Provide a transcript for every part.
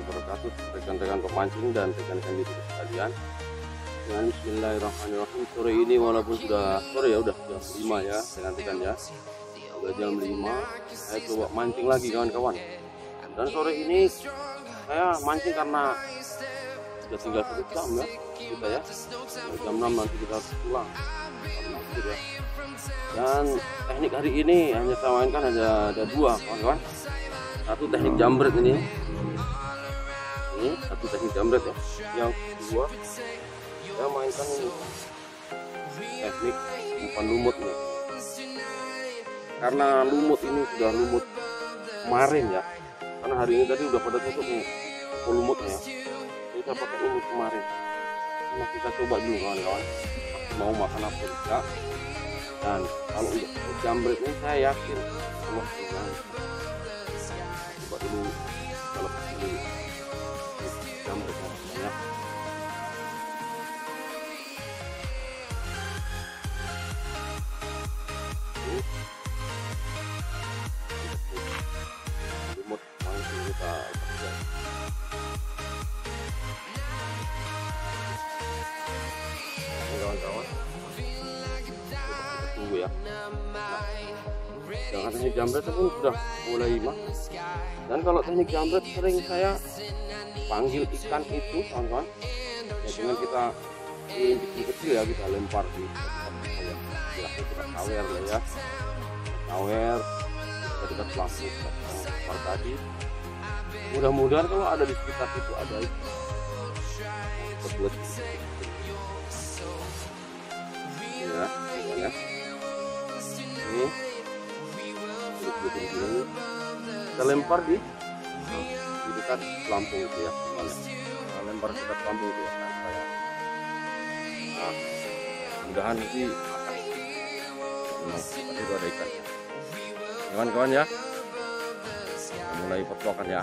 wabarakatuh. Rekan-rekan pemancing dan rekan-rekan di sekalian dengan Bismillahirrahmanirrahim. Sore ini walaupun sudah sore ya udah jam 5 ya rekan-rekan ya. Udah jam 5 saya coba mancing lagi kawan-kawan. Dan sore ini saya mancing karena sudah tinggal satu jam ya kita ya. Jam 6 nanti kita harus pulang. Ya. dan teknik hari ini hanya saya mainkan ada ada dua kawan-kawan satu teknik jambret ini. Ini satu teknik jambret ya. Yang kedua saya mainkan ini. Teknik umpan lumut nih. Karena lumut ini sudah lumut kemarin ya. Karena hari ini tadi udah pada tutup nih lumutnya. Ini saya pakai lumut kemarin. Nah kita coba dulu kawan-kawan. Mau makan apa juga dan kalau udah ini saya yakin Allah jambret pun sudah mulai mah. Dan kalau teknik jambret sering saya panggil ikan itu kawan-kawan ya dengan kita ini kecil ya kita lempar di ya kita sawer lah ya. Sawer kita dekat pelaku lempar tadi. Mudah-mudahan kalau ada di sekitar itu. Ada berbuat ya ya ini kita lempar di di dekat pelampung itu ya kita lempar dekat pelampung itu ya nah, mudahan nanti akan nah, itu ada ikan. Kawan-kawan ya mulai potlokan ya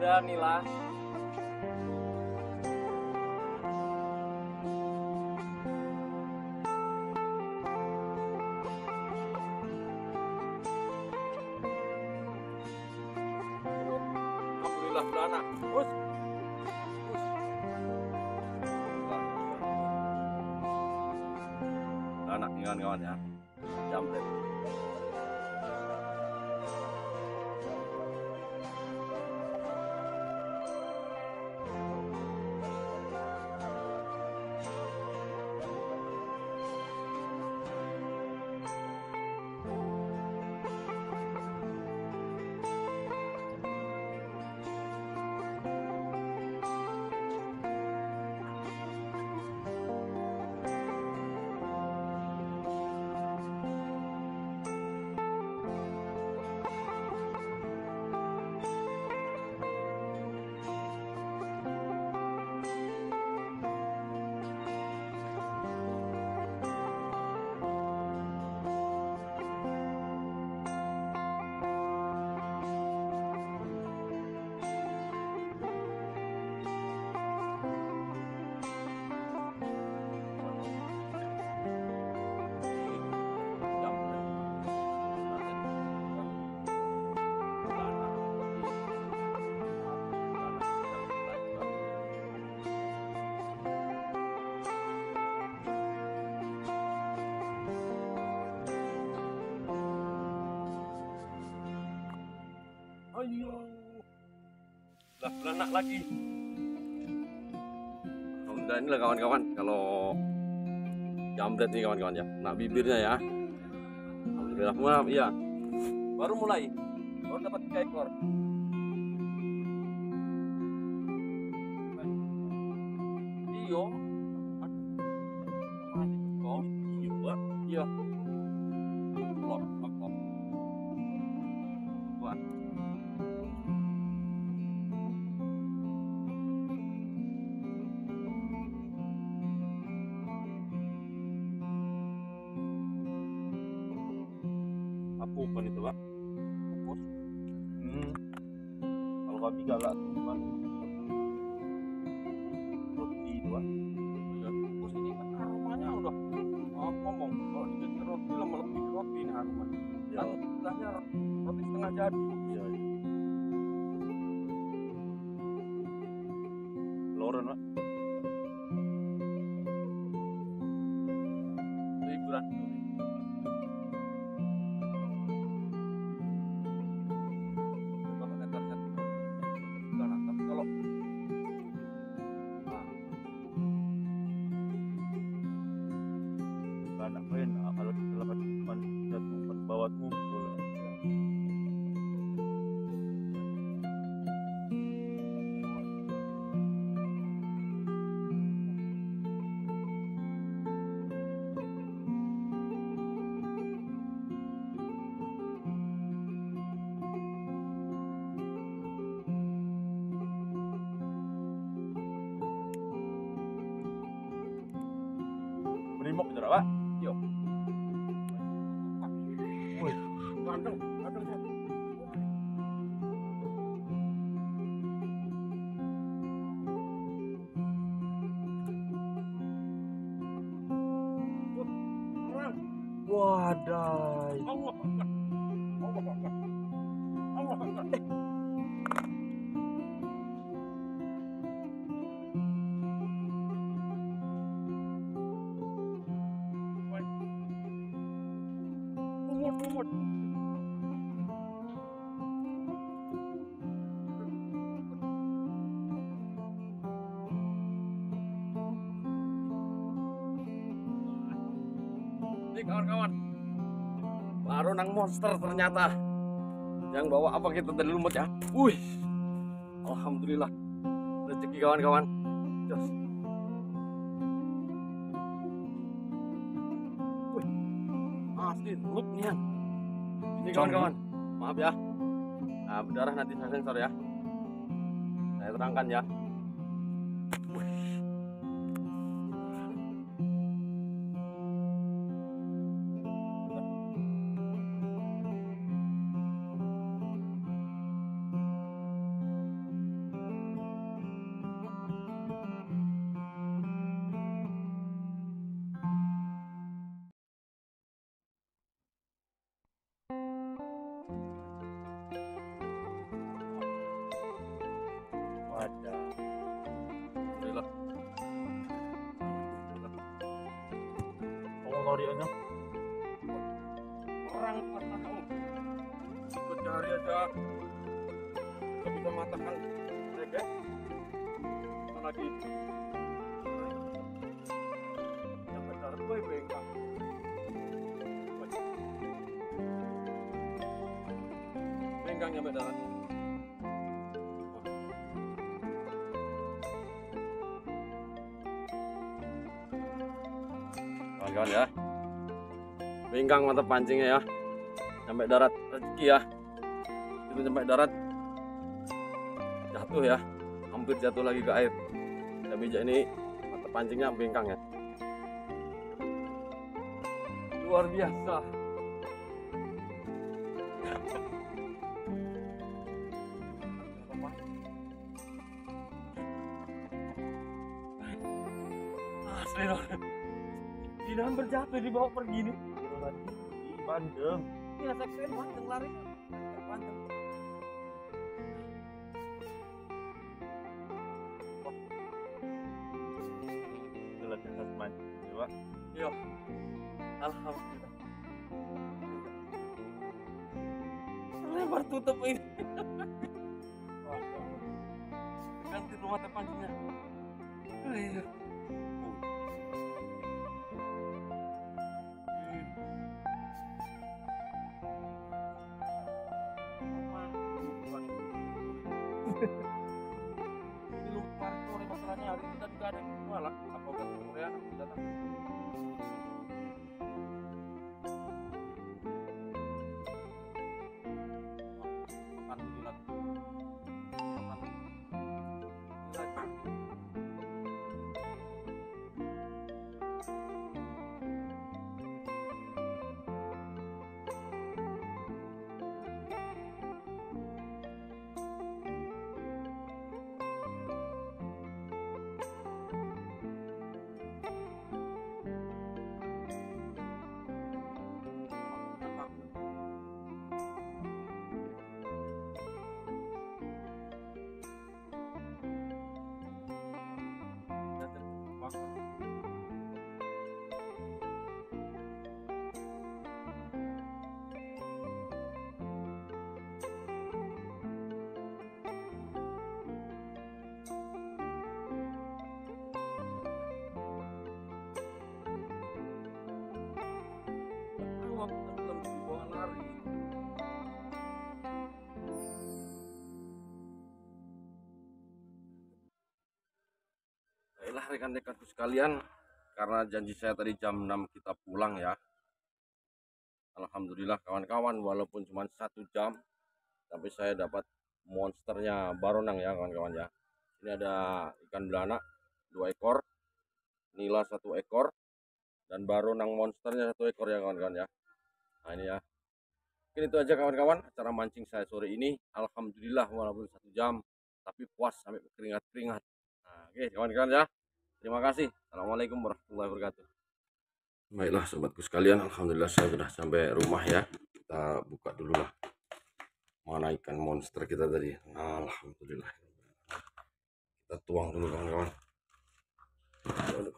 ada nila Alhamdulillah beranak Us. anak kawan-kawan ya. Jambret Lah beranak lagi. Alhamdulillah inilah kawan-kawan kalau jambret nih kawan-kawan ya. Nak bibirnya ya. Alhamdulillah maaf iya. Baru mulai. Baru dapat tiga ekor. Apupan itu pak Pupus hmm. Kalau kami galak cuman Roti itu pak Pupus ini kan aromanya udah oh, ngomong Kalau dikasih roti lah melebihi roti ini aromanya Ya. Kan istilahnya roti setengah jadi Iya, iya. Loren, Pak. Liburan Kalau Wadai. Allah. Allah Ini kawan-kawan. Baru nang monster ternyata. Yang bawa apa kita dari lumut ya? Wih. Alhamdulillah. Rezeki kawan-kawan. Jos. wih. Asli lumut nih ini kawan-kawan. Maaf ya. Nah berdarah nanti saya sensor ya. Saya terangkan ya ikut cari aja nggak bisa mereka. Mana lagi? Yang besar gue bengkak bengkak nyampe darat kawan-kawan ya bengkang mata pancingnya ya. Sampai darat rezeki ya. Itu sampai darat jatuh ya. Hampir jatuh lagi ke air. Bijak ini mata pancingnya bengkang ya. Luar biasa. Asli loh tidak hampir jatuh dibawa pergi nih Di Bandung. Iya, seksual bandeng lari. Kisah mancing. ya, Pak. Iya. Alhamdulillah. Lebar tutup ini. Ganti rumah tepancingnya. Iya. Rekan-rekanku sekalian, karena janji saya tadi jam 6 kita pulang ya. Alhamdulillah kawan-kawan, walaupun cuma satu jam, tapi saya dapat monsternya baronang ya kawan-kawan ya. Ini ada ikan belanak dua ekor, nila satu ekor, dan baronang monsternya satu ekor ya kawan-kawan ya. Nah ini ya. Mungkin itu aja kawan-kawan acara mancing saya sore ini. Alhamdulillah walaupun satu jam, tapi puas sampai keringat-keringat. Nah, oke kawan-kawan ya. Terima kasih. Assalamualaikum warahmatullahi wabarakatuh. Baiklah sobatku sekalian, alhamdulillah saya sudah sampai rumah ya. Kita buka dulu lah. Mana ikan monster kita tadi? Alhamdulillah. Kita tuang dulu kawan-kawan. Aduh.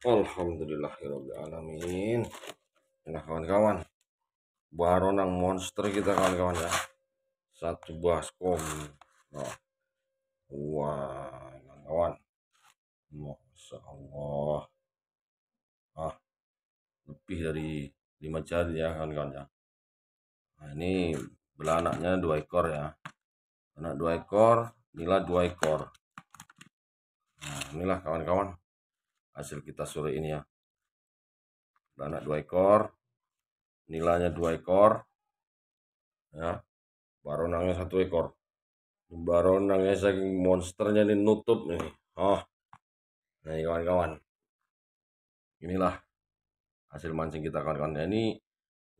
Alhamdulillahirrahmanirrahim. Nah kawan-kawan, baronang monster kita kawan-kawan ya. Satu baskom. Nah. Wah, kawan-kawan. Masya Allah. Ah, lebih dari lima jari ya kawan-kawan ya. Nah, ini belanaknya dua ekor ya. Anak dua ekor, nila dua ekor. Nah, inilah kawan-kawan hasil kita sore ini ya beranak dua ekor nilainya dua ekor ya baronangnya satu ekor. Baronangnya saking monsternya ini nutup nih. Oh nah kawan-kawan. Inilah hasil mancing kita kawan-kawan. Ya, ini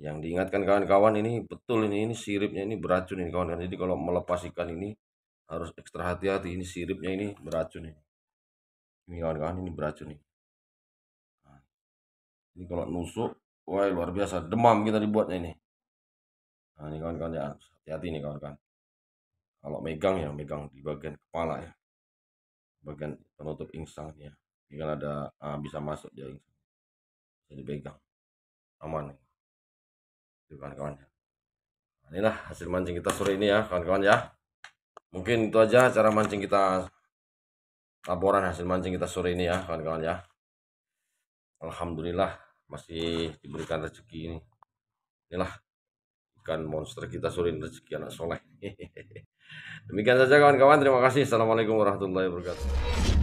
yang diingatkan kawan-kawan ini betul ini ini siripnya ini beracun ini kawan-kawan. Jadi kalau melepas ikan ini harus ekstra hati-hati. Ini siripnya ini beracun ini. Ini kawan-kawan ini beracun nih Nah, ini kalau nusuk wah luar biasa. Demam kita dibuatnya ini. Nah ini kawan-kawan ya hati-hati nih kawan-kawan. Kalau megang ya megang di bagian kepala ya. Bagian penutup insang ya. Tinggal ada ah, bisa masuk dia bisa dipegang. Aman itu kawan-kawan Nah, inilah hasil mancing kita sore ini ya kawan-kawan ya. Mungkin itu aja cara mancing kita laporan hasil mancing kita sore ini ya kawan-kawan ya. Alhamdulillah masih diberikan rezeki ini. Inilah ikan monster kita ini rezeki anak soleh. Demikian saja kawan-kawan. Terima kasih. Assalamualaikum warahmatullahi wabarakatuh